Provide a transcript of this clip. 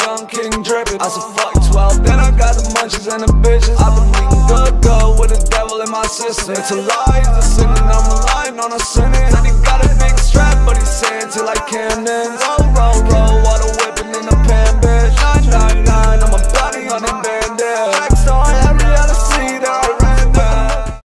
Young King drippin'. I said fuck 12, then I got the munchies and the bitches. I've been eating good good with the devil in my system. It's a lie, he's a sinning, I'm relying on a sinning. Said he got a big strap, but he's saying till I can't end.